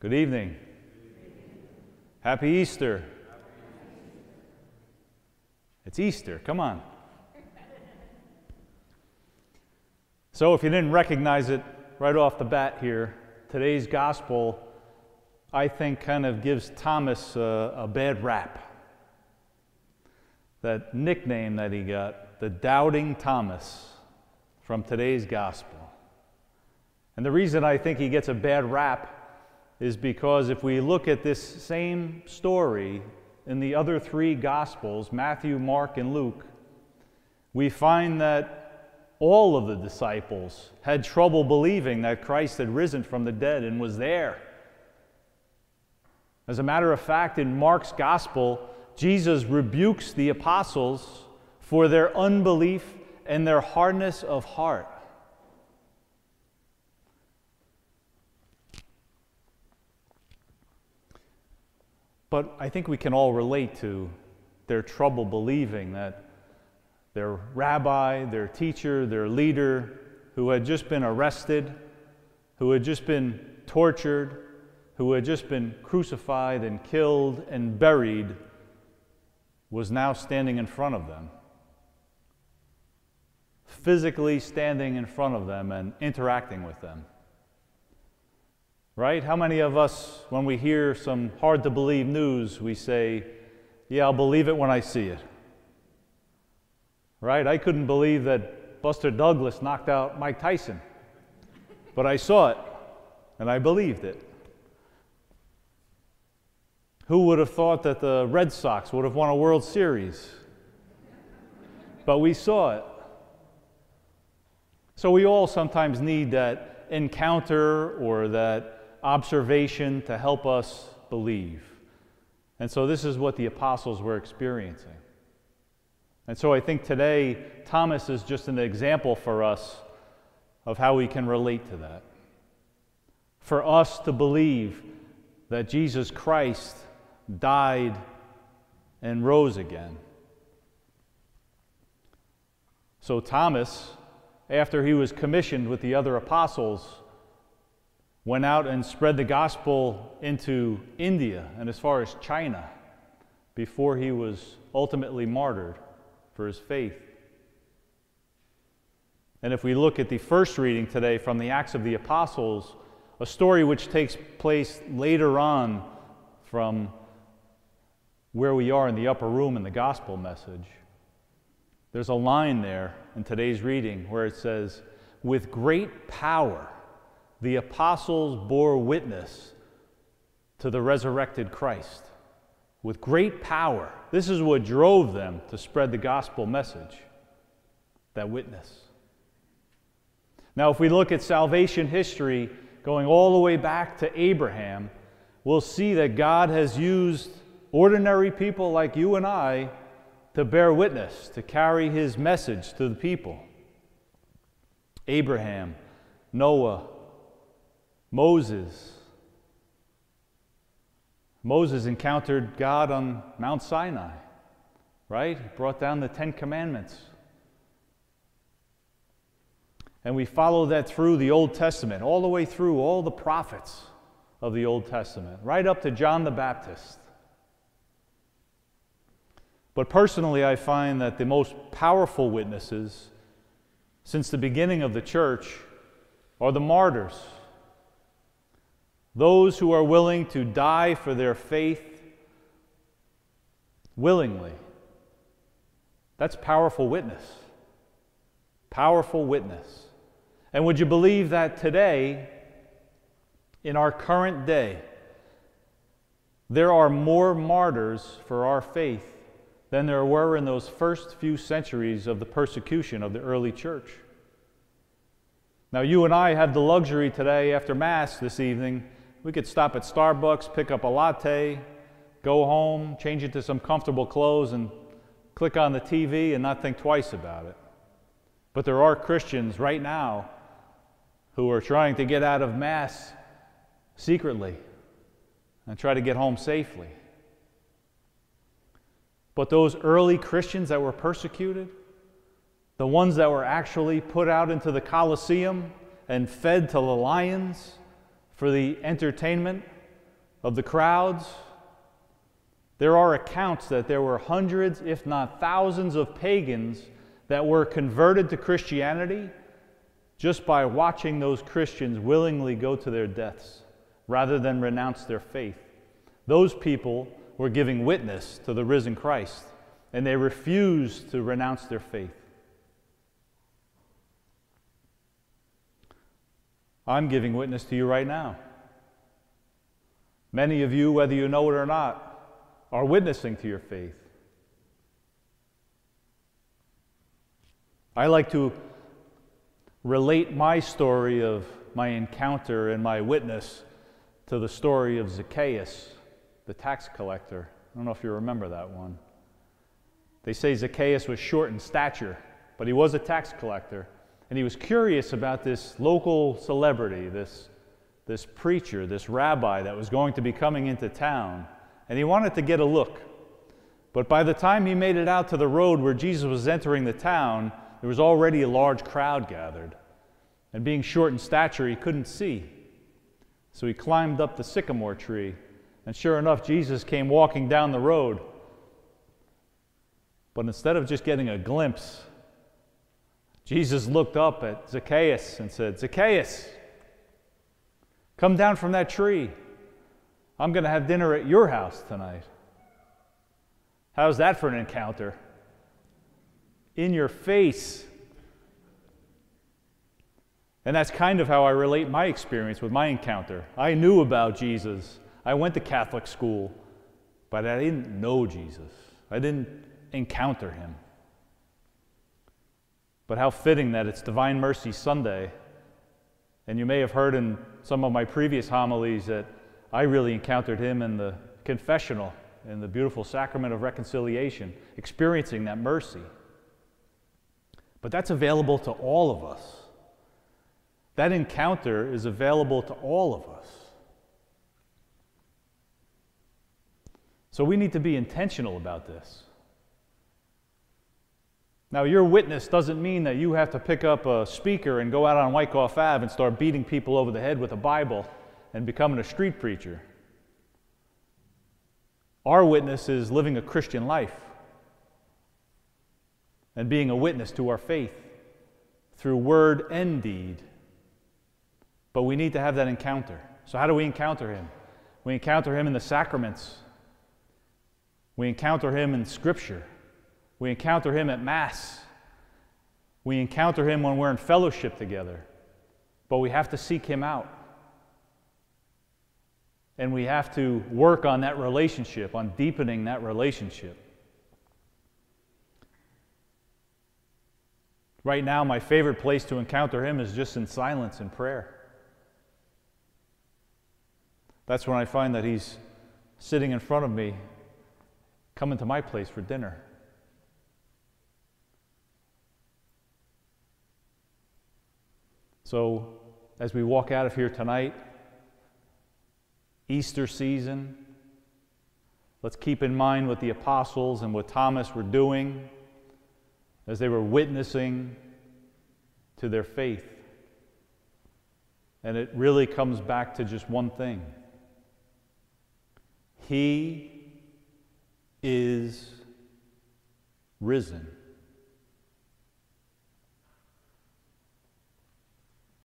Good evening. Happy Easter. It's Easter, come on. So, if you didn't recognize it right off the bat here, today's gospel, I think, kind of gives Thomas a, a bad rap. That nickname that he got, the Doubting Thomas, from today's gospel. And the reason I think he gets a bad rap is because if we look at this same story in the other three Gospels Matthew, Mark, and Luke we find that all of the disciples had trouble believing that Christ had risen from the dead and was there. As a matter of fact, in Mark's Gospel, Jesus rebukes the apostles for their unbelief and their hardness of heart. But I think we can all relate to their trouble believing that their rabbi, their teacher, their leader, who had just been arrested, who had just been tortured, who had just been crucified and killed and buried, was now standing in front of them. Physically standing in front of them and interacting with them. Right? How many of us, when we hear some hard to believe news, we say, Yeah, I'll believe it when I see it? Right? I couldn't believe that Buster Douglas knocked out Mike Tyson, but I saw it and I believed it. Who would have thought that the Red Sox would have won a World Series? But we saw it. So we all sometimes need that encounter or that observation to help us believe. And so this is what the apostles were experiencing. And so I think today Thomas is just an example for us of how we can relate to that. For us to believe that Jesus Christ died and rose again. So Thomas, after he was commissioned with the other apostles, went out and spread the gospel into India and as far as China before he was ultimately martyred for his faith. And if we look at the first reading today from the Acts of the Apostles, a story which takes place later on from where we are in the upper room in the gospel message, there's a line there in today's reading where it says, With great power the apostles bore witness to the resurrected Christ with great power. This is what drove them to spread the gospel message that witness. Now, if we look at salvation history going all the way back to Abraham, we'll see that God has used ordinary people like you and I to bear witness, to carry his message to the people. Abraham, Noah, Moses. Moses encountered God on Mount Sinai, right? He Brought down the Ten Commandments. And we follow that through the Old Testament, all the way through all the prophets of the Old Testament, right up to John the Baptist. But personally, I find that the most powerful witnesses since the beginning of the church are the martyrs those who are willing to die for their faith willingly. That's powerful witness. Powerful witness. And would you believe that today, in our current day, there are more martyrs for our faith than there were in those first few centuries of the persecution of the early church? Now, you and I have the luxury today, after Mass this evening, we could stop at Starbucks, pick up a latte, go home, change into some comfortable clothes, and click on the TV and not think twice about it. But there are Christians right now who are trying to get out of Mass secretly and try to get home safely. But those early Christians that were persecuted, the ones that were actually put out into the Colosseum and fed to the lions, for the entertainment of the crowds, there are accounts that there were hundreds, if not thousands, of pagans that were converted to Christianity just by watching those Christians willingly go to their deaths rather than renounce their faith. Those people were giving witness to the risen Christ, and they refused to renounce their faith. I'm giving witness to you right now. Many of you, whether you know it or not, are witnessing to your faith. I like to relate my story of my encounter and my witness to the story of Zacchaeus, the tax collector. I don't know if you remember that one. They say Zacchaeus was short in stature, but he was a tax collector. And he was curious about this local celebrity, this, this preacher, this rabbi that was going to be coming into town and he wanted to get a look. But by the time he made it out to the road where Jesus was entering the town, there was already a large crowd gathered. And being short in stature, he couldn't see. So he climbed up the sycamore tree. And sure enough, Jesus came walking down the road. But instead of just getting a glimpse, Jesus looked up at Zacchaeus and said, Zacchaeus, come down from that tree. I'm going to have dinner at your house tonight. How's that for an encounter? In your face. And that's kind of how I relate my experience with my encounter. I knew about Jesus. I went to Catholic school, but I didn't know Jesus. I didn't encounter him. But how fitting that it's Divine Mercy Sunday. And you may have heard in some of my previous homilies that I really encountered him in the confessional, in the beautiful sacrament of reconciliation, experiencing that mercy. But that's available to all of us. That encounter is available to all of us. So we need to be intentional about this. Now, your witness doesn't mean that you have to pick up a speaker and go out on Wyckoff Ave and start beating people over the head with a Bible and becoming a street preacher. Our witness is living a Christian life and being a witness to our faith through word and deed. But we need to have that encounter. So, how do we encounter Him? We encounter Him in the sacraments, we encounter Him in Scripture, we encounter Him at Mass, we encounter Him when we're in fellowship together. But we have to seek Him out and we have to work on that relationship, on deepening that relationship. Right now, my favorite place to encounter Him is just in silence and prayer. That's when I find that He's sitting in front of me, coming to my place for dinner. So, as we walk out of here tonight, Easter season. Let's keep in mind what the apostles and what Thomas were doing as they were witnessing to their faith. And it really comes back to just one thing He is risen.